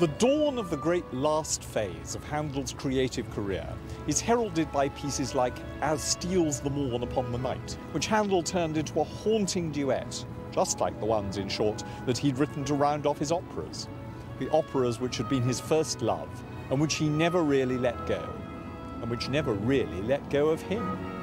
The dawn of the great last phase of Handel's creative career is heralded by pieces like As Steals the Morn Upon the Night, which Handel turned into a haunting duet, just like the ones, in short, that he'd written to round off his operas. The operas which had been his first love, and which he never really let go, and which never really let go of him.